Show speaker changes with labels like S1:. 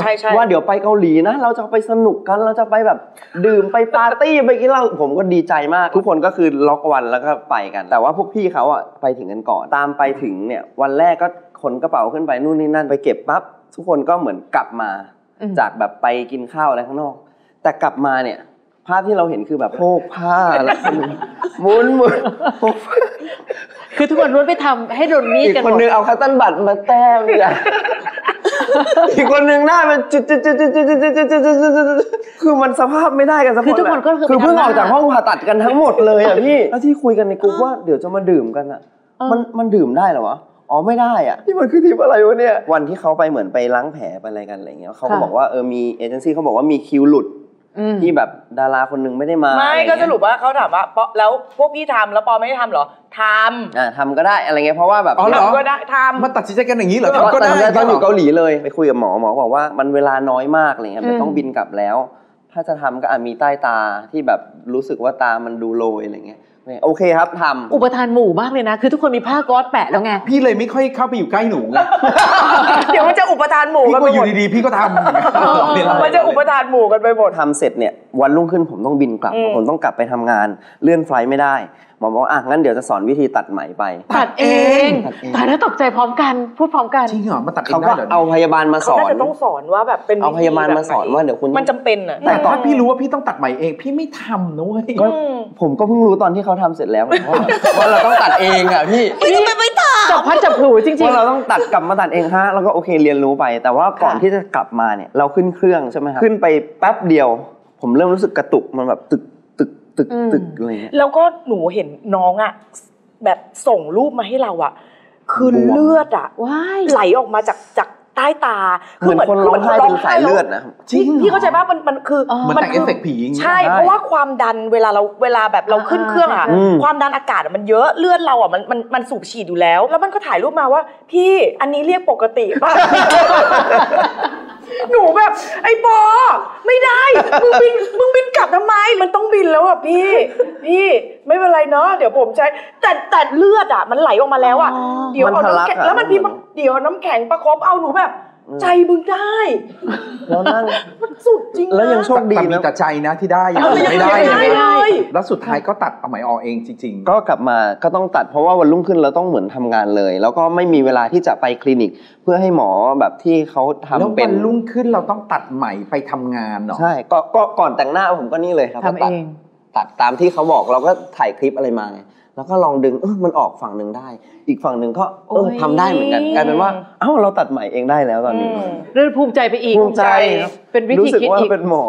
S1: ใช่ใช่
S2: ว่าเดี๋ยวไปเกาหลีนะ เราจะไปสนุกกันเราจะไปแบบ ดื่มไปปาร์ตี้ไปกินเหล้าผมก็ดีใจมาก ทุกคนก็คือล็อกวันแล้วก็ไปกัน แต่ว่าพวกพี่เขาอะไปถึงกันก่อน ตามไปถึงเนี่ยวันแรกก็ขนกระเป๋าขึ้นไปนู่นนี่นั่นไปเก็บปั๊บทุกคนก็เหมือนกลับมา
S3: อืม
S2: จากแบบไปกินข้าวอะไรข้างนอก แต่กลับมาเนี่ยภาพที่เราเห็นคือแบบโพกผ้าแล้วก็หมุนหมุนโพกผ้า
S3: คือทุกคนล้วนไปทำให้โดนมีด
S2: อีก
S3: กัน
S2: คน
S3: หมด
S2: นึงเอาคัตตันบัตรมาแต้มอย่าง อีกคนนึงหน้ามันจุดจุดจุดจุดจุดจุดจุดจุดจุดจุดจุดคือมันสภาพไม่ได้กันสักคน
S3: คือทุกคนก็คือ
S2: คือเพิ่ง
S3: ไปทำ
S2: ออกจาก
S3: หน้า
S2: ห้องผ่าตัดกันทั้งหมดเลยอะพี่แล้วที่คุยกันในกลุ่มว่าเดี๋ยวจะมาดื่มกันอะ
S3: เออ
S2: มันมันดื่มได้เหรอวะอ๋อไม่ได้อะนี่มันคือทริปอะไรวะเนี่ยวันที่เขาไปเหมือนไปล้างแผลไปอะไรกันอะไรเงี้ยเขาก็บอกว่าเออมีเอเจนซี่เขาบอกว่ามีคิวหลุด
S3: อืม
S2: ที่แบบดาราคนหนึงไม่ได้มา
S1: ไม่
S2: อะ
S1: ก็
S2: เงี้ย
S1: สรุปว่าเขาถามว่าปอแล้วพวกพี่ทำแล้วปอไม่ได้ทำเหรอท
S2: อ่าทำก็ได้อะไรเงี้ยเพราะว่าแบบ
S4: อ๋อเหรำ
S1: ทำก็ได้ทำ
S4: มันตัดสินใจกันอย่างนี้เหรอ
S2: ตอน
S4: ทำก็ได้
S2: ตอนอยู่เกาหลีเลยไปคุยกับหมอหมอบอกว่ามันเวลาน้อยมากอะไรเงี้ยมัน
S3: อืม
S2: ต้องบินกลับแล้ว ถ้าจะทำก็อาจมีใต้ตาที่แบบรู้สึกว่าตามันดูโรยอะไรเงี้ย โอเคครับทำ
S3: อุปทานหมู่มากเลยนะ คือทุกคนมีผ้าก๊อซแปะแล้วไง
S4: พี่เลยไม่ค่อยเข้าไปอยู่ใกล้หนูไง
S1: เดี๋ยวมันจะอุปทานหมู่
S4: พี่
S1: กัน
S4: ก็
S1: ไป
S4: อ
S1: หม
S4: ยู่
S1: ด
S4: ดีๆ พี่ก็ทำเนี่ย
S1: มันจะอุปทานหมู่กันไปหมด
S2: ทำเสร็จเนี่ยวันรุ่งขึ้นผมต้องบินกลับ
S1: อืม
S2: ผมต้องกลับไปทำงาน เลื่อนไฟลท์ไม่ได้หมอบอกว่าอะงั้นเดี๋ยวจะสอนวิธีตัดไหมไป
S3: ตัดเอง
S2: ตัดเอง
S3: ตายแล้วตกใจพร้อมกัน พูดพร้อมกัน
S4: จริงเหรอมาตัดเอง
S2: เขา
S4: ได้
S2: ก็
S4: เหรอ
S2: เอาพยาบาลมาส
S1: เขา
S2: อน
S1: น่าจะต้องสอนว่าแบบเป็น
S2: เอาพยาบาล
S1: วิธี
S2: มาสอน
S1: แบบไห
S2: ว่าเดี๋ยวคุณ
S1: มันจำเป็นอะ
S4: แต่ตอนพี่รู้ว่าพี่ต้องตัดใหม่เอง พี่ไม่ทำนะเว้ย
S2: ก็
S1: อืม
S2: ผมก็เพิ่งรู้ตอนที่เขาทำเสร็จแล้วว่าว่าเราต้องตัดเองอะพี่
S3: จับพัดจับผูจริง
S2: ว่าเราต้องตัดกลับมาตัดเองฮะแล้วก็โอเคเรียนรู้ไป แต่ว่าก่อน
S3: ค่ะ
S2: ที่จะกลับมาเนี่ยเราขึ้นเครื่องใช่ไหมครับขึ้นไปแป๊บเดียว ผมเริ่มรู้สึกกระตุกมันแบบตึกตึกตึกตึกอะไรเงี้ย
S1: แล้วก็หนูเห็นน้องอะแบบส่งรูปมาให้เราอะคือบ
S2: วม
S1: เลือดอะ
S3: ๆว้าย
S1: ไหลออกมาจากจาก ใต้ตา
S2: เหมือนคนร้องไห้เป็นสายเลือดนะครับ
S4: จริง
S1: พี่พี่เข้าใจป่ะมันมันคือ
S3: อ๋อ
S4: เหมือน
S1: มัน
S4: แต่งเอฟเฟกต์ผีอย่างงี้
S1: ใช่
S4: ได้
S1: เพราะว่าความดันเวลาเราเวลาแบบเราขึ้น
S3: อ่า
S1: เครื่องอะ
S2: อืม
S1: ความดันอากาศอะมันเยอะเลือดเราอะมันมันมันสูบฉีดอยู่แล้ว แล้วมันก็ถ่ายรูปมาว่า พี่อันนี้เรียกปกติป่ะหนูแบบ ไอ้ปอไม่ได้มึงบิน มึงบินกลับทำไมมันต้องบินแล้วอะพี่ พี่ไม่เป็นไรเนาะเดี๋ยวผมใช้แต่แต่เลือดอะมันไหลออกมาแล้วอะ
S3: อ๋อ
S1: เดี๋ยวเอา
S2: มันทะลัก
S1: น้ำแข็ง
S2: อะ
S1: แล้วมันพี่บอกเดี๋ยวน้ำแข็งประคบเอาหนูแบบ ใจมึงได้
S2: แล้วนั่ง
S1: มันสุดจริงนะ
S2: แล้วยังโชคดี
S4: แต่มี
S2: นะ
S4: แต่ใจนะที่ได้ยัง
S1: เออยัง
S4: ไม่ได้
S1: ไม่ได้
S4: เลย
S1: เลย
S4: แล้วสุดท้ายก็ตัดเอาไหมออกเองจริงๆ
S2: ก็กลับมาก็ต้องตัดเพราะว่าวันรุ่งขึ้นเราต้องเหมือนทำงานเลย แล้วก็ไม่มีเวลาที่จะไปคลินิก เพื่อให้หมอแบบที่เขาทำ
S4: แล้ว
S2: เป็
S4: วันนรุ่งขึ้นเราต้องตัดไหมไปทำงานเนาะ
S2: ใช่ก็ก็ก่อนแต่งหน้าผมก็นี่เลยครับ
S3: ทำเอง
S2: ก็ตัดตัดตามที่เขาบอกเราก็ถ่ายคลิปอะไรมาไง แล้วก็ลองดึงเออมันออกฝั่งหนึ่งได้ อีกฝั่งหนึ่งก็เออ
S3: โอ้ย
S2: ทำได้เหมือนกันกลายเป็นว่าเอ้าเราตัดใหม่เองได้แล้วตอนนี้
S1: อืม
S3: เรื่องภูมิใจไปอีก
S2: ภูมิใจครับ
S3: เป็นวิ
S2: รู้
S3: ธี
S2: สึก
S3: คิด
S2: ว่า
S3: อีก
S2: เป็นหมอ